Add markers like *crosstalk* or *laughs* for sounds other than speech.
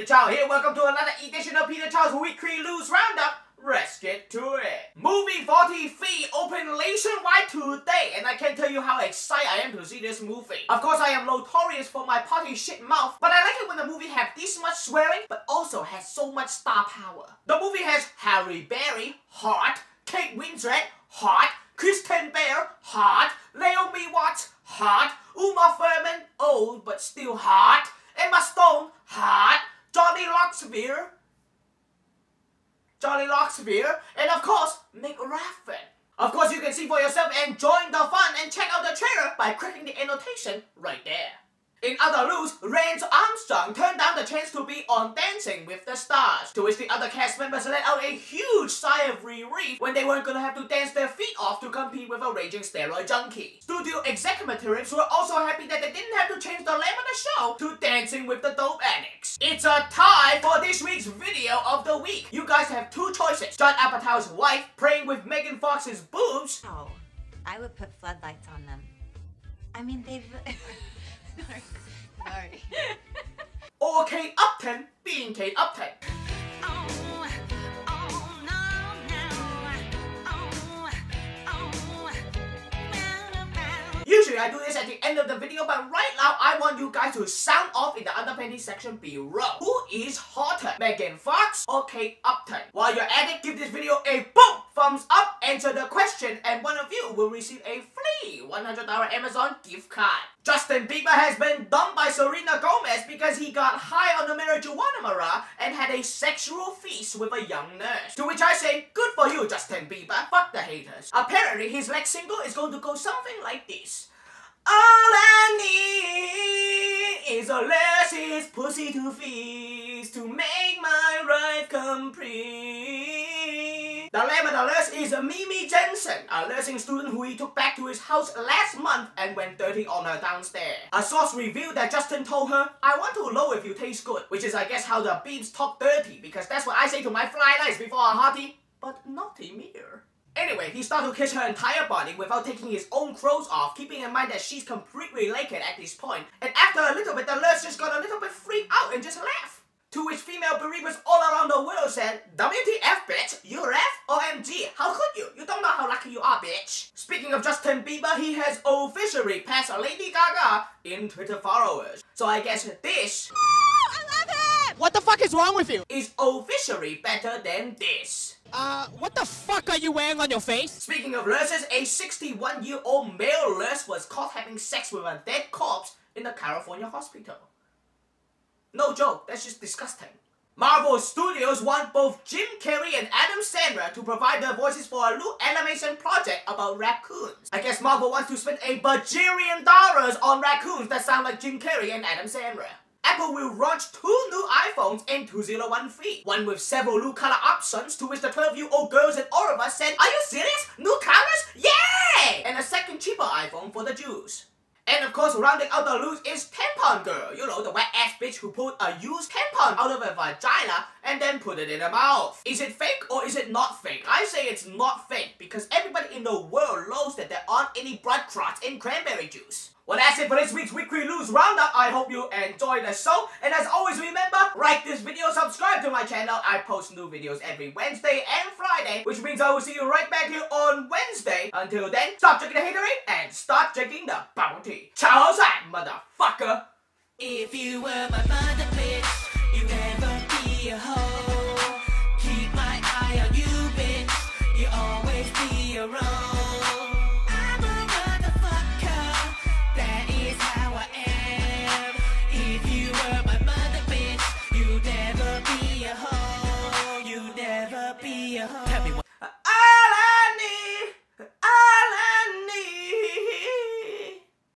Peter Chow here. Welcome to another edition of Peter Chow's Weekly News Roundup. Let's get to it. Movie 43 opened nationwide today, and I can't tell you how excited I am to see this movie. Of course, I am notorious for my potty shit mouth, but I like it when the movie has this much swearing, but also has so much star power. The movie has Harry Berry, hot, Kate Winslet, hot, Kristen Bell, hot, Naomi Watts, hot, Uma Thurman, old but still hot, Emma Stone, hot, Johnny Knoxville, Johnny Knoxville, and of course, Nick Raffin. Of course, you can see for yourself and join the fun and check out the trailer by clicking the annotation right there. In other news, Rance Armstrong turned down the chance to be on Dancing with the Stars, to which the other cast members let out a huge sigh of relief when they weren't gonna have to dance their feet off to compete with a raging steroid junkie. Studio executives were also happy that they didn't have to change the name of the show to Dancing with the Dope Addicts. It's a tie for this week's video of the week. You guys have two choices. Judd Apatow's wife praying with Megan Fox's boobs, Oh, I would put floodlights on them. I mean, they've. *laughs* sorry. Sorry. *laughs* Kate Upton being Kate Upton. Usually I do this at the end of the video, but right now I want you guys to sound off in the underpanties section below. Who is hotter, Megan Fox or Kate Upton? While you're at it, give this video a boom thumbs up, answer the question, and one of you will receive a $100 Amazon gift card. Justin Bieber has been dumped by Serena Gomez because he got high on the marijuana and had a sexual feast with a young nurse. To which I say, good for you, Justin Bieber. Fuck the haters. Apparently, his next single is going to go something like this. All I need is a less pussy to feast to make my life complete. Of the is Mimi Jensen, a nursing student who he took back to his house last month and went dirty on her downstairs. A source revealed that Justin told her, I want to know if you taste good, which is I guess how the beats talk dirty, because that's what I say to my fly lights before a hearty, but naughty mirror. Anyway, he started to kiss her entire body without taking his own clothes off, keeping in mind that she's completely naked at this point. And after a little bit, the nurse just got a little bit freaked out and just left. To which female believers all around the world said, WTF bitch, you left? OMG, how could you? You don't know how lucky you are, bitch. Speaking of Justin Bieber, he has officially passed Lady Gaga in Twitter followers. So I guess this I love it! What the fuck is wrong with you? is officially better than this. Uh, what the fuck are you wearing on your face? Speaking of nurses, a 61-year-old male nurse was caught having sex with a dead corpse in a California hospital. No joke, that's just disgusting. Marvel Studios want both Jim Carrey and Adam Sandler to provide their voices for a new animation project about raccoons. I guess Marvel wants to spend a bajillion dollars on raccoons that sound like Jim Carrey and Adam Sandler. Apple will launch two new iPhones in 2013. One with several new color options, to which the 12-year-old girls and all of us said, Are you serious? New colors? Yay! And a second cheaper iPhone for the Jews. And of course, rounding out the news is Tampon Girl. You know, the wet ass bitch who pulled a used tampon out of her vagina and then put it in her mouth. Is it fake or is it not fake? I say it's not fake because everybody in the world knows that there aren't any blood clots in cranberry juice. Well, that's it for this week's Weekly News Roundup. I hope you enjoyed the show. And as always, remember, like this video, subscribe to my channel. I post new videos every Wednesday and Friday, which means I will see you right back here on Wednesday. Until then, stop drinking the haterade and start drinking the tea. Ciao, motherfucker. If you were my mother, bitch. Tell me